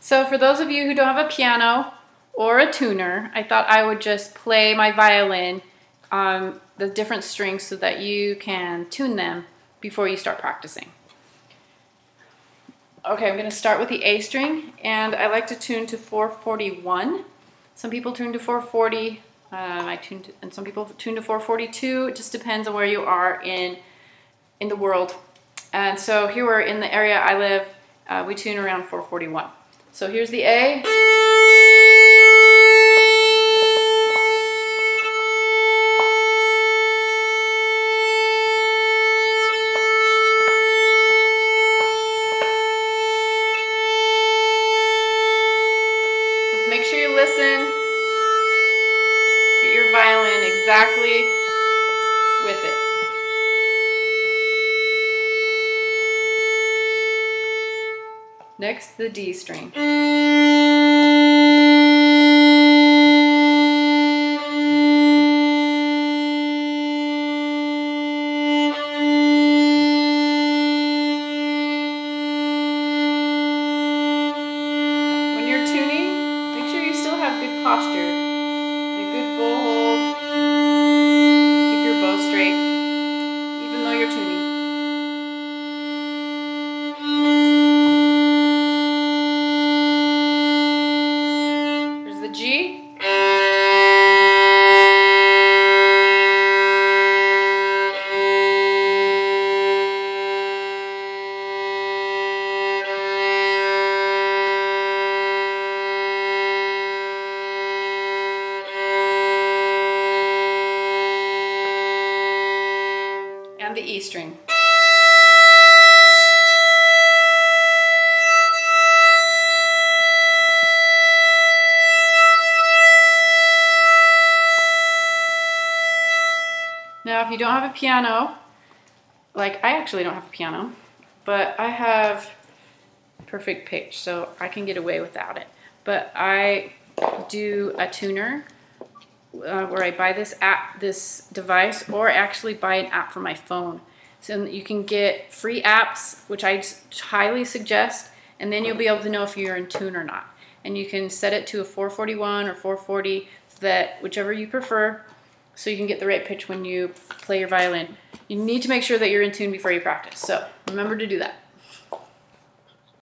So for those of you who don't have a piano or a tuner, I thought I would just play my violin on the different strings so that you can tune them before you start practicing. Okay, I'm going to start with the A string, and I like to tune to 441. Some people tune to 440, um, I tune to, and some people tune to 442. It just depends on where you are in in the world. And so here we're in the area I live. Uh, we tune around 441. So here's the A. Just make sure you listen. Next, the D string. Mm. G. And the E string. Now, if you don't have a piano, like I actually don't have a piano, but I have perfect pitch, so I can get away without it. But I do a tuner uh, where I buy this app, this device, or actually buy an app for my phone. So you can get free apps, which I highly suggest, and then you'll be able to know if you're in tune or not. And you can set it to a 441 or 440, so that whichever you prefer, so you can get the right pitch when you play your violin. You need to make sure that you're in tune before you practice. So remember to do that.